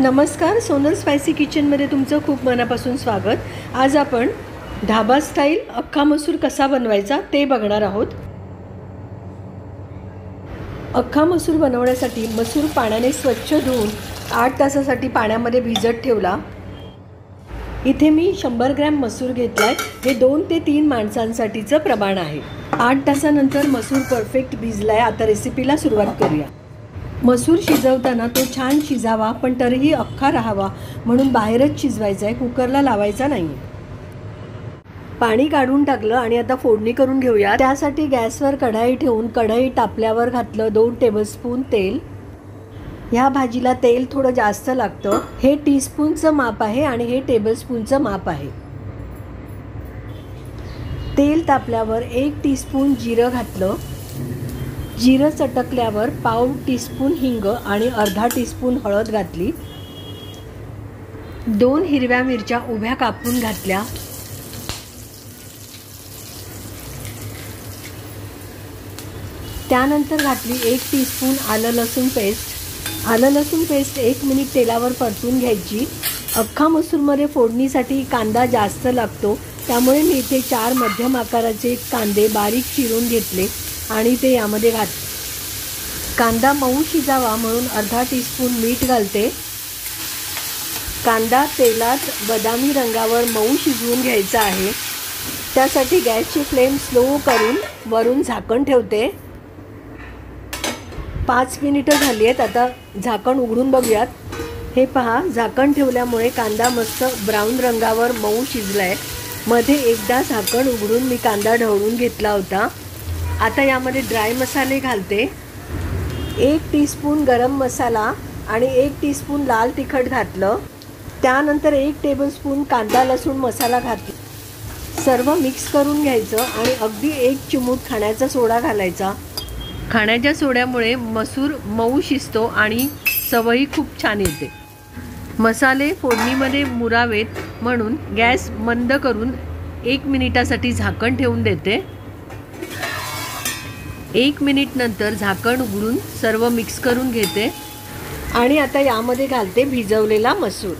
नमस्कार सोनल स्पायसी किचनमध्ये तुमचं खूप मनापासून स्वागत. आज आपण ढाबा स्टाईल अख्खा मसूर कसा बनवायचा ते बघणार आहोत. अख्खा मसूर बनवण्यासाठी मसूर पाण्याने स्वच्छ धुवून आठ तासासाठी पाण्यामध्ये भिजत ठेवला. इथे मी शंभर ग्रॅम मसूर घेतला आहे हे दोन ते तीन माणसांसाठीचं प्रमाण आहे. आठ तासानंतर मसूर परफेक्ट भिजला आहे आता रेसिपीला सुरुवात करूया. मसूर शिजवताना तो छान शिजावा पण तरीही अख्खा राहावा म्हणून बाहेरच शिजवायचा आहे कुकरला लावायचा नाही पाणी काढून टाकलं आणि आता फोडणी करून घेऊया. त्यासाठी गॅसवर कढाई ठेवून कढई तापल्यावर घातलं दोन टेबलस्पून तेल. ह्या भाजीला तेल थोडं जास्त लागतं. हे टीस्पूनचं माप आहे आणि हे टेबलस्पूनचं माप आहे. तेल तापल्यावर एक टीस्पून जिरं घातलं. जिरं चटकल्यावर पाव टीस्पून हिंग आणि अर्धा टीस्पून हळद घातली. दोन हिरव्या मिरच्या उभ्या कापून घातल्या. त्यानंतर घातली एक टीस्पून आलं लसूण पेस्ट. आलं लसूण पेस्ट एक मिनिट तेलावर परतून घ्यायची. अख्खा मसूरमध्ये फोडणीसाठी कांदा जास्त लागतो त्यामुळे मी इथे चार मध्यम आकाराचे कांदे बारीक चिरून घेतले. आणि ते यामध्ये घात कांदा मऊ शिजावा म्हणून अर्धा टीस्पून मीठ घालते. कांदा तेलात बदामी रंगावर मऊ शिजवून घ्यायचा आहे. त्यासाठी गॅसची फ्लेम स्लो करून वरून झाकण ठेवते. पाच मिनिटं झाली आहेत आता झाकण उघडून बघूयात. हे पहा झाकण ठेवल्यामुळे कांदा मस्त ब्राऊन रंगावर मऊ शिजला आहे मध्ये एकदा झाकण उघडून मी कांदा ढवळून घेतला होता. आता यामध्ये ड्राय मसाले घालते. एक टीस्पून गरम मसाला आणि एक टीस्पून लाल तिखट घातलं. त्यानंतर एक टेबलस्पून कांदा लसूण मसाला घातला. सर्व मिक्स करून घ्यायचं आणि अगदी एक चिमूट खाण्याचा सोडा घालायचा. खाण्याच्या सोड्यामुळे मसूर मऊ शिजतो आणि सवयी खूप छान येते. मसाले फोडणीमध्ये मुरावेत म्हणून गॅस मंद करून एक मिनिटासाठी झाकण ठेवून देते. एक मिनिट नंतर झाकण उघडून सर्व मिक्स करून घेते. आणि आता यामध्ये घालते भिजवलेला मसूर.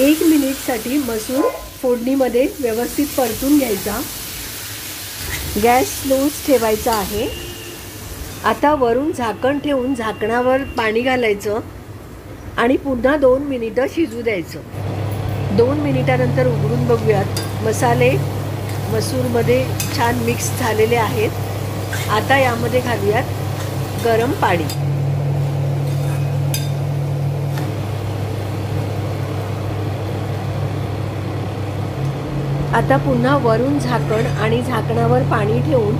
एक मिनिटसाठी मसूर फोडणीमध्ये व्यवस्थित परतून घ्यायचा. गॅस स्लोच ठेवायचा आहे. आता वरून झाकण ठेवून झाकणावर पाणी घालायचं आणि पुन्हा दोन मिनिटं शिजू द्यायचं. दोन मिनिटानंतर उघडून बघूयात मसाले मसूरमध्ये छान मिक्स झालेले आहेत. आता यामध्ये घालूयात गरम पाणी. आता पुन्हा वरून झाकण आणि झाकणावर पाणी ठेवून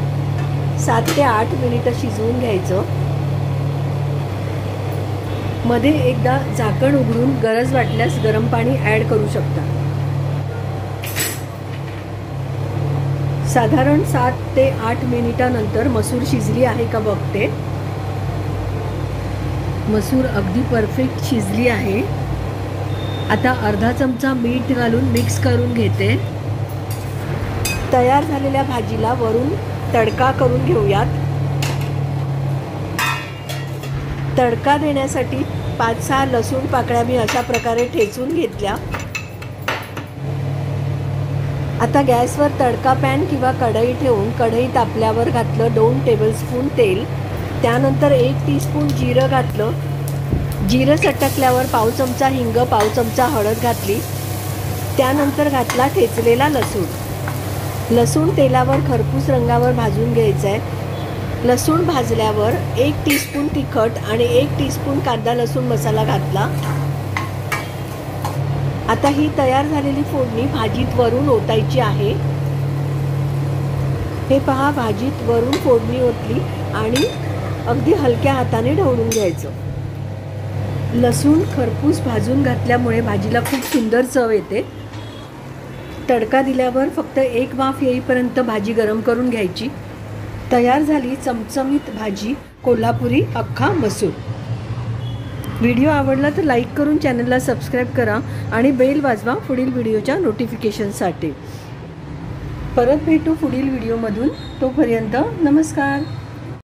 सात ते आठ मिनिटं शिजवून घ्यायचं. मध्ये एकदा झाकण उघडून गरज वाटल्यास गरम पाणी ॲड करू शकता. साधारण सात ते आठ मिनिटानंतर मसूर शिजली आहे का बघते. मसूर अगदी परफेक्ट शिजली आहे. आता अर्धा चमचा मीठ घालून मिक्स करून घेते. तयार झालेल्या भाजीला वरून तडका करून घेऊयात. तडका देण्यासाठी पाच सहा लसूण पाकळ्या मी अशा प्रकारे ठेचून घेतल्या. आता गॅसवर तडका पॅन किंवा कढई ठेवून कढई तापल्यावर घातलं दोन टेबलस्पून तेल. त्यानंतर एक टीस्पून जिरं घातलं. जिरं चटकल्यावर पाव चमचा हिंग पाव चमचा हळद घातली. त्यानंतर घातला ठेचलेला लसूण. लसूण तेलावर खरपूस रंगावर भाजून घ्यायचं आहे लसूण भाजल्यावर एक टीस्पून तिखट आणि एक टीस्पून कांदा लसूण मसाला घातला. आता ही तयार झालेली फोडणी भाजीत वरून ओतायची आहे. हे पहा भाजीत वरून फोडणी ओतली आणि अगदी हलक्या हाताने ढवळून घ्यायचं. लसूण खरपूस भाजून घातल्यामुळे भाजीला खूप सुंदर चव येते. तडका दिल्यावर फक्त एक वाफ येईपर्यंत भाजी गरम करून घ्यायची. तयार झाली चमचमीत भाजी कोल्हापुरी अख्खा मसूर. व्हिडिओ आवडला तर लाईक करून चॅनलला सबस्क्राईब करा आणि बेल वाजवा पुढील व्हिडिओच्या नोटिफिकेशनसाठी. परत भेटू पुढील व्हिडिओमधून. तोपर्यंत नमस्कार.